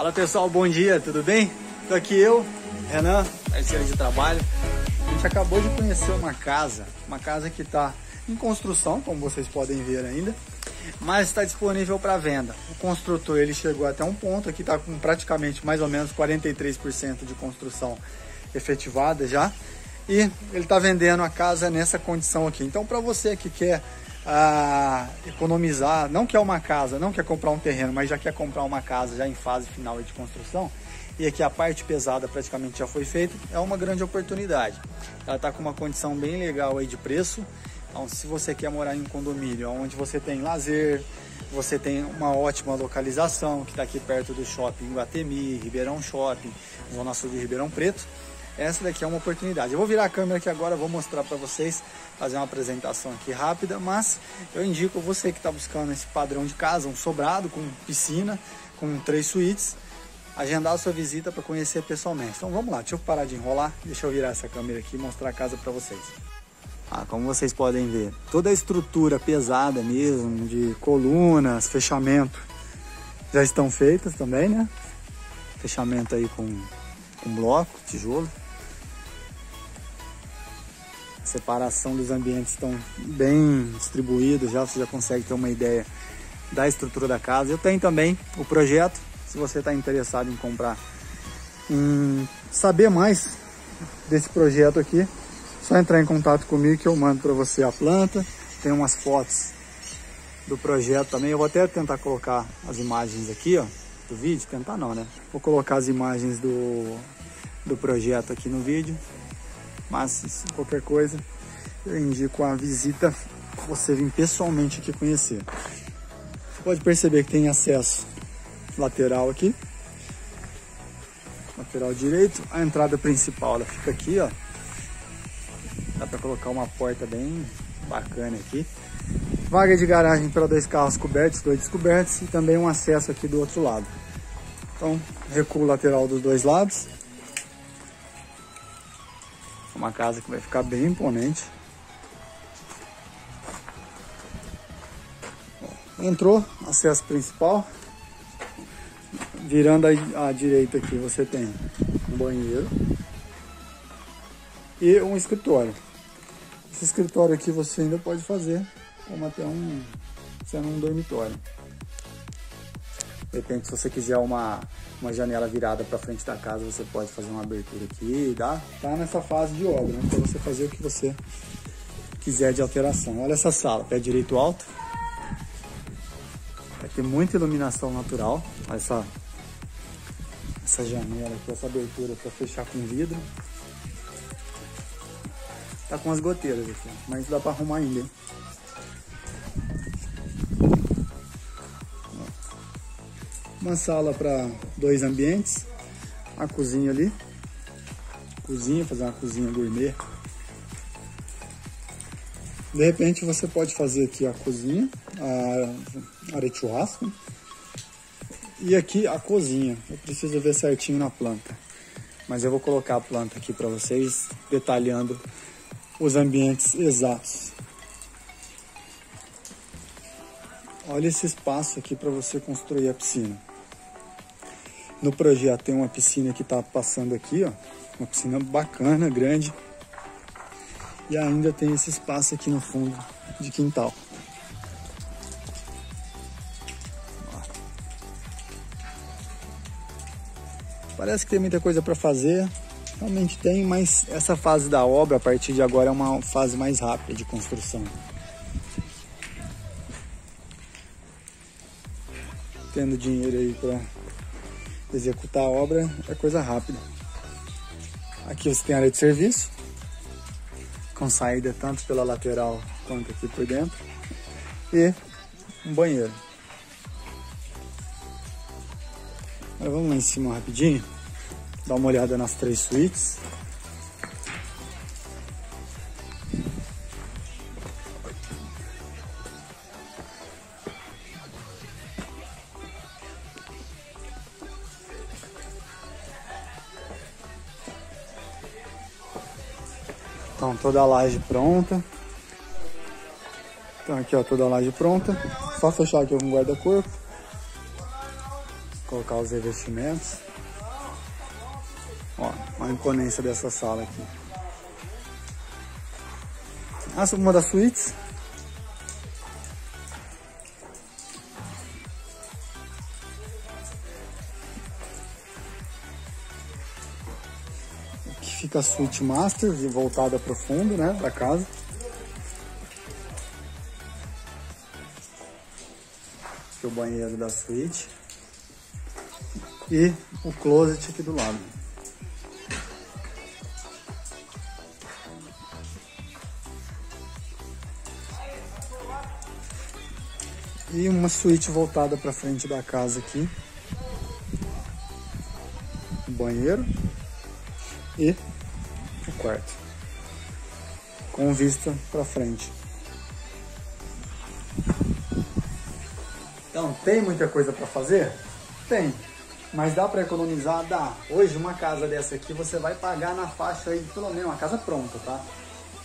Fala pessoal, bom dia, tudo bem? Tô aqui eu, Renan, parceiro de trabalho. A gente acabou de conhecer uma casa, uma casa que está em construção, como vocês podem ver ainda, mas está disponível para venda. O construtor ele chegou até um ponto, aqui está com praticamente mais ou menos 43% de construção efetivada já, e ele está vendendo a casa nessa condição aqui. Então, para você que quer a economizar, não quer uma casa, não quer comprar um terreno, mas já quer comprar uma casa já em fase final de construção, e aqui a parte pesada praticamente já foi feita, é uma grande oportunidade. Ela está com uma condição bem legal aí de preço, então se você quer morar em um condomínio onde você tem lazer, você tem uma ótima localização, que está aqui perto do shopping Guatemi, Ribeirão Shopping, Zona Sul de Ribeirão Preto, essa daqui é uma oportunidade. Eu vou virar a câmera aqui agora, vou mostrar para vocês, fazer uma apresentação aqui rápida, mas eu indico você que está buscando esse padrão de casa, um sobrado com piscina, com três suítes, agendar a sua visita para conhecer pessoalmente. Então vamos lá, deixa eu parar de enrolar, deixa eu virar essa câmera aqui e mostrar a casa para vocês. Ah, como vocês podem ver, toda a estrutura pesada mesmo, de colunas, fechamento, já estão feitas também, né? Fechamento aí com, com bloco, tijolo separação dos ambientes estão bem distribuídos, já você já consegue ter uma ideia da estrutura da casa. Eu tenho também o projeto, se você está interessado em comprar, em saber mais desse projeto aqui, só entrar em contato comigo que eu mando para você a planta, tem umas fotos do projeto também. Eu vou até tentar colocar as imagens aqui, ó, do vídeo, tentar não, né? Vou colocar as imagens do, do projeto aqui no vídeo mas qualquer coisa, eu indico a visita, você vir pessoalmente aqui conhecer. Você pode perceber que tem acesso lateral aqui, lateral direito. A entrada principal ela fica aqui, ó. Dá para colocar uma porta bem bacana aqui. Vaga de garagem para dois carros cobertos, dois descobertos e também um acesso aqui do outro lado. Então, recuo lateral dos dois lados. Uma casa que vai ficar bem imponente. Entrou, acesso principal. Virando à direita aqui você tem um banheiro e um escritório. Esse escritório aqui você ainda pode fazer como até um sendo um dormitório. De repente, se você quiser uma, uma janela virada para frente da casa, você pode fazer uma abertura aqui, dá? Tá nessa fase de obra, né? Para você fazer o que você quiser de alteração. Olha essa sala, pé direito alto. Vai ter muita iluminação natural. Olha essa, essa janela aqui, essa abertura para fechar com vidro. Tá com as goteiras aqui, mas dá para arrumar ainda, hein? Uma sala para dois ambientes, a cozinha ali, cozinha, fazer uma cozinha gourmet. De repente você pode fazer aqui a cozinha, a área de churrasco, e aqui a cozinha. Eu preciso ver certinho na planta, mas eu vou colocar a planta aqui para vocês, detalhando os ambientes exatos. Olha esse espaço aqui para você construir a piscina. No projeto tem uma piscina que está passando aqui, ó, uma piscina bacana, grande. E ainda tem esse espaço aqui no fundo de quintal. Parece que tem muita coisa para fazer, realmente tem, mas essa fase da obra a partir de agora é uma fase mais rápida de construção. Tendo dinheiro aí para executar a obra é coisa rápida. Aqui você tem área de serviço, com saída tanto pela lateral quanto aqui por dentro, e um banheiro. Agora vamos lá em cima rapidinho, dar uma olhada nas três suítes. Então, toda a laje pronta. Então, aqui, ó, toda a laje pronta. Só fechar aqui com guarda-corpo. colocar os revestimentos. Ó, a imponência dessa sala aqui. Essa é uma das suítes. Fica a suíte master, voltada para o fundo, né, da casa. Aqui o banheiro da suíte. E o closet aqui do lado. E uma suíte voltada para frente da casa aqui. O banheiro e o quarto. Com vista para frente. Então, tem muita coisa para fazer? Tem. Mas dá para economizar? Dá. Hoje, uma casa dessa aqui, você vai pagar na faixa aí, pelo menos, uma casa pronta, tá?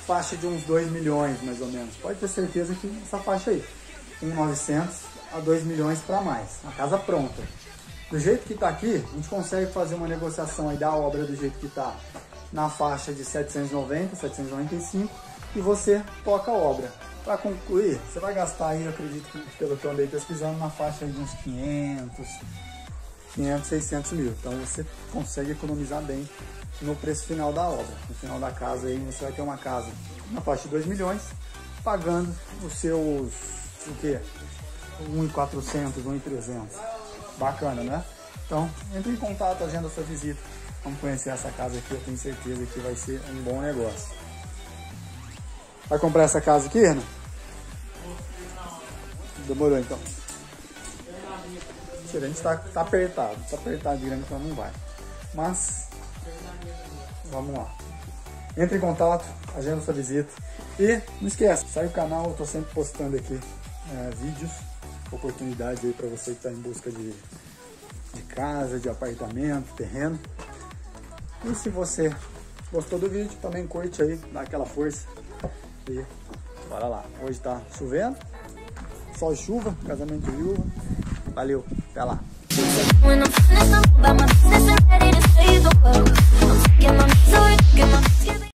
Faixa de uns 2 milhões, mais ou menos. Pode ter certeza que essa faixa aí 1.900 a 2 milhões para mais. Uma casa pronta. Do jeito que está aqui, a gente consegue fazer uma negociação aí da obra do jeito que está na faixa de 790, 795 e você toca a obra. Para concluir, você vai gastar aí, eu acredito que pelo que eu andei pesquisando, na faixa de uns 500, 500, 600 mil. Então você consegue economizar bem no preço final da obra. No final da casa aí você vai ter uma casa na faixa de 2 milhões, pagando os seus o quê? 1,400, 1,300. Bacana, né? Então, entre em contato, agenda sua visita. Vamos conhecer essa casa aqui, eu tenho certeza que vai ser um bom negócio. Vai comprar essa casa aqui, Renan? Demorou então. A gente tá, tá apertado, tá apertado de grana, então não vai. Mas, vamos lá. Entre em contato, agenda sua visita. E não esquece, sai o canal, eu tô sempre postando aqui é, vídeos, oportunidades aí para você que está em busca de, de casa, de apartamento, terreno. E se você gostou do vídeo, também curte aí, dá aquela força. E bora lá. Hoje tá chovendo, só chuva, casamento de viúva. Valeu, até lá.